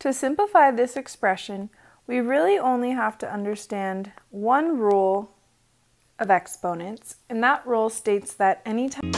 To simplify this expression, we really only have to understand one rule of exponents, and that rule states that anytime